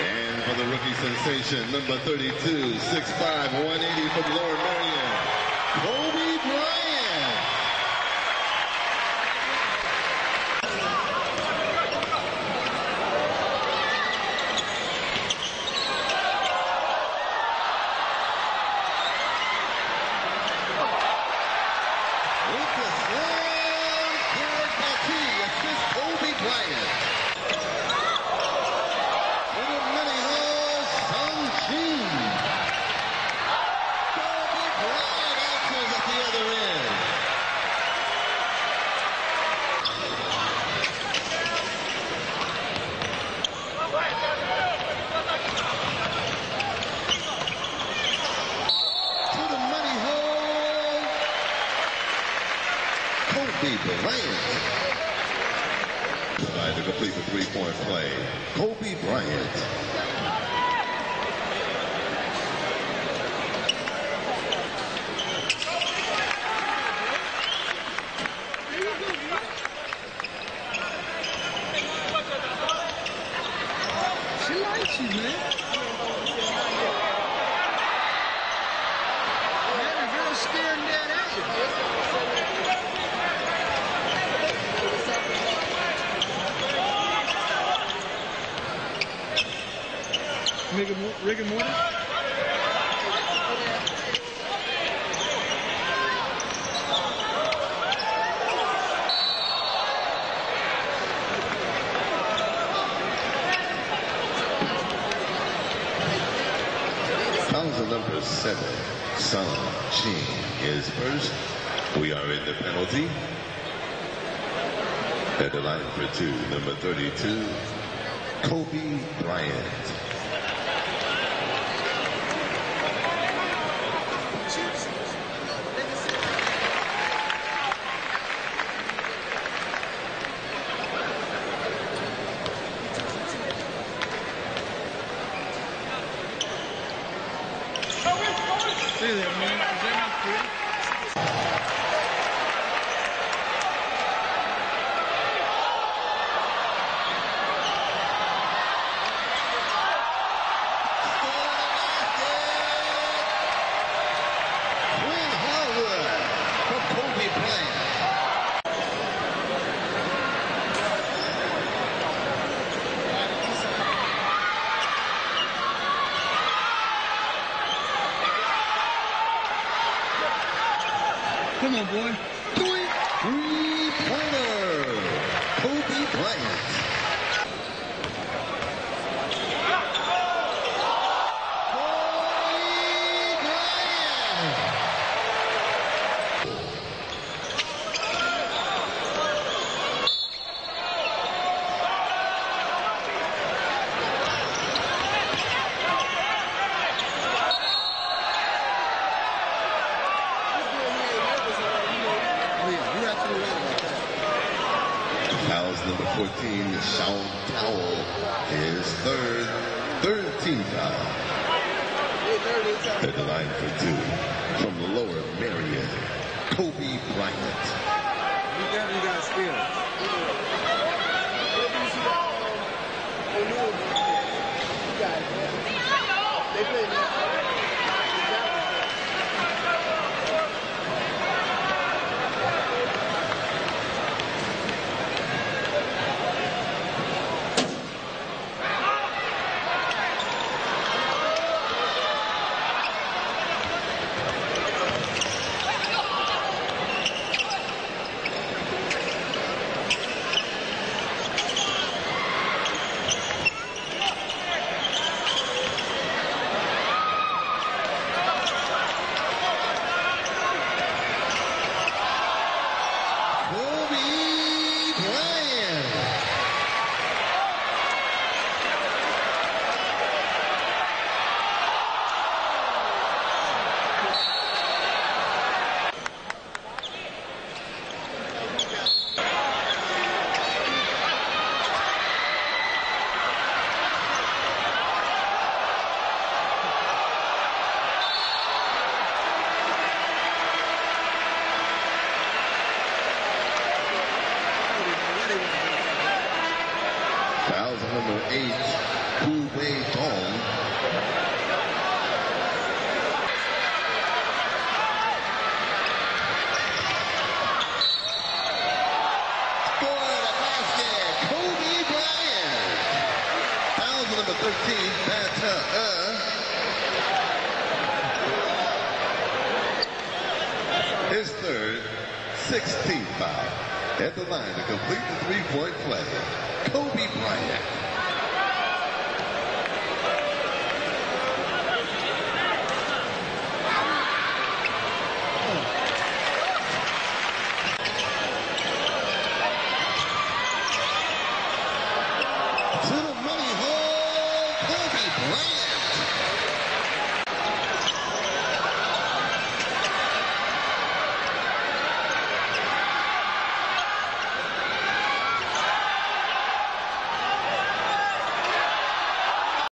And for the rookie sensation, number 32, 6'5", 180 from Lower Merion, Kobe Bryant. With the slam, carried by T, assist Kobe Bryant. To the mini hole, Sung Chin. Kobe Bryant answers at the other end. To the money hole, To complete the three-point play. Kobe Bryant. Rick and and number seven, Sung Ching is first. We are in the penalty. At the line for two, number 32, Kobe Bryant. Say that, man. Is that not fair? Quinn Harwood from Kobe Bryant. Come on, boy. It. Three-pointer, Kobe Bryant. number 14, Sean Powell, his third, third team foul. At the line for two from the lower Merion, Kobe Bryant. You got, you got spirit. They play number eight, Pu Wei. Fouls number 13, Bata His third, 16th foul. At the line to complete the three-point play, Kobe